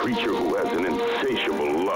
creature who has an insatiable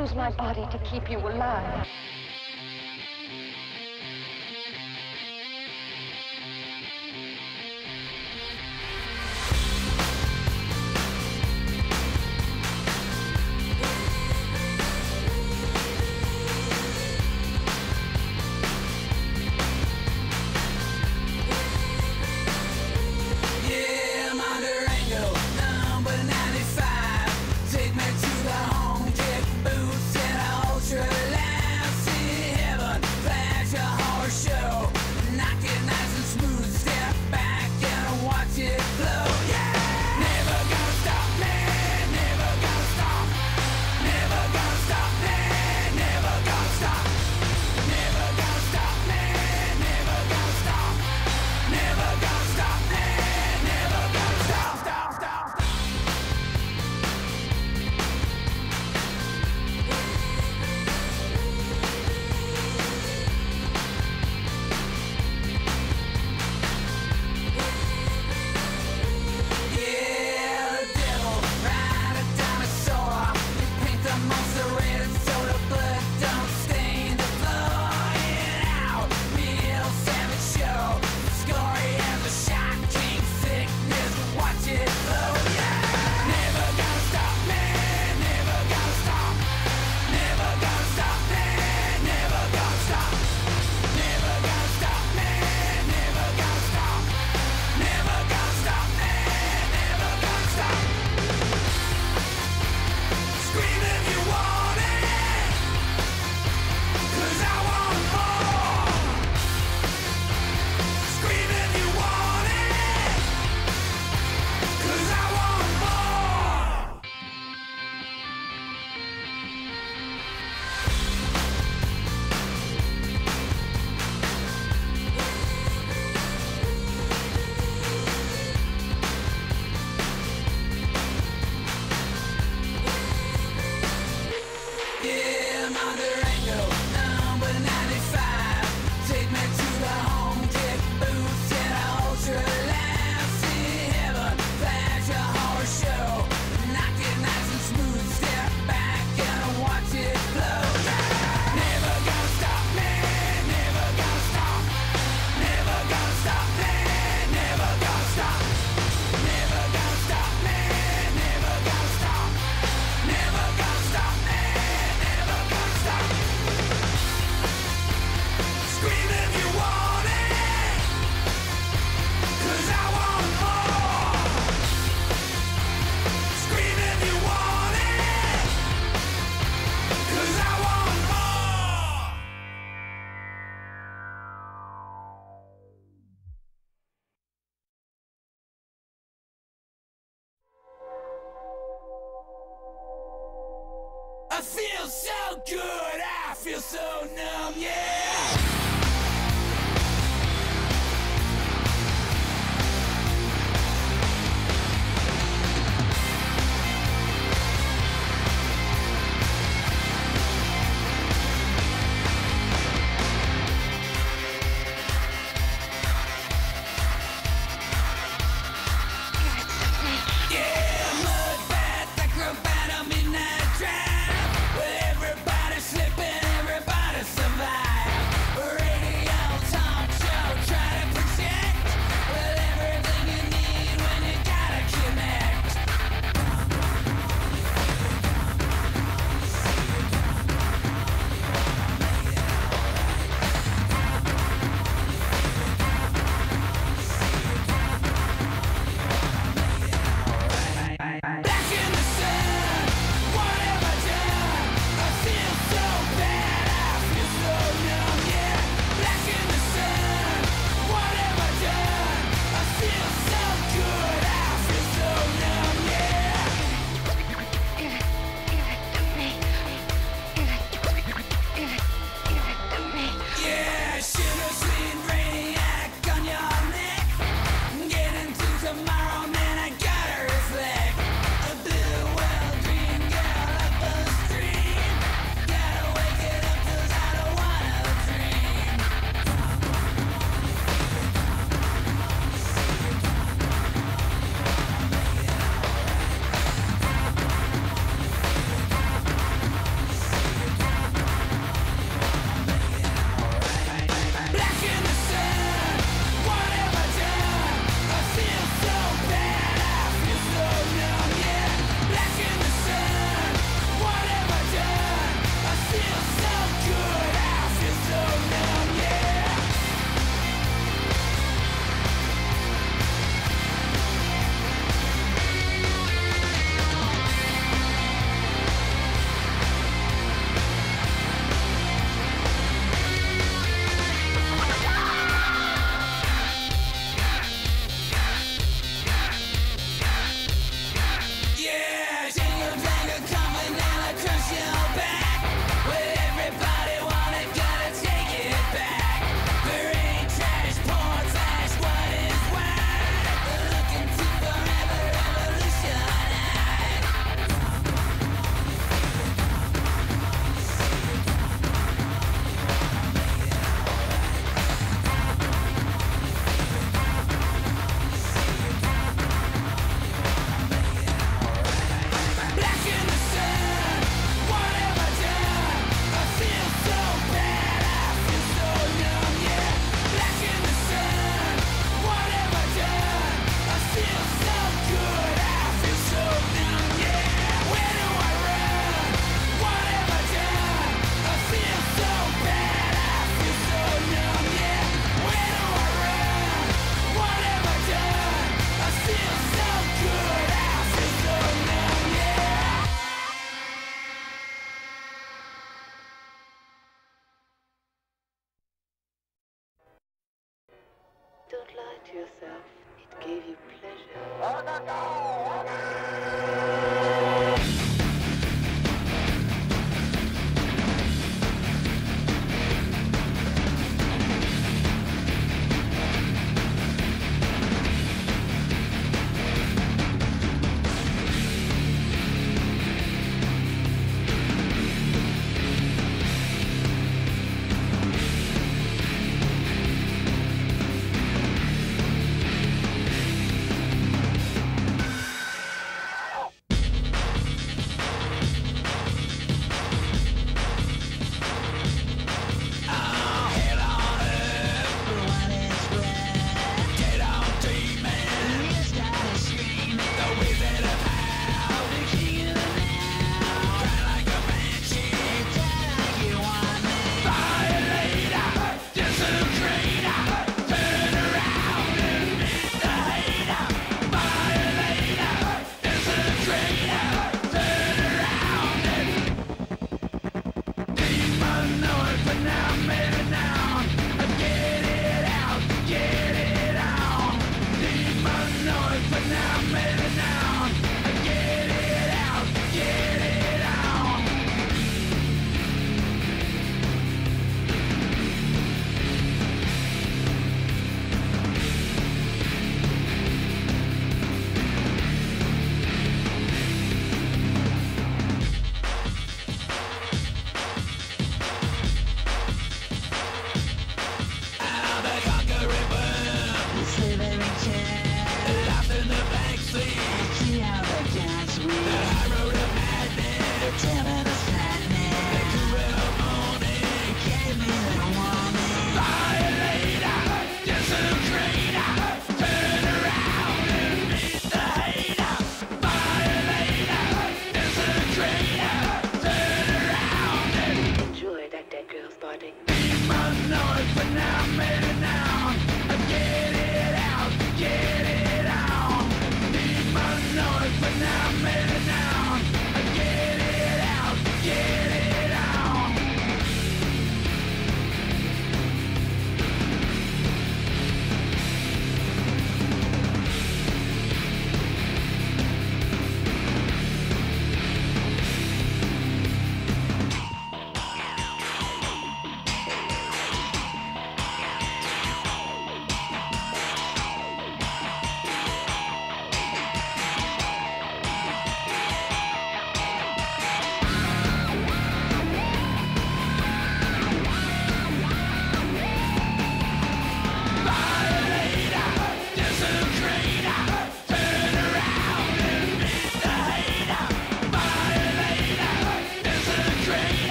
use my body to keep you alive.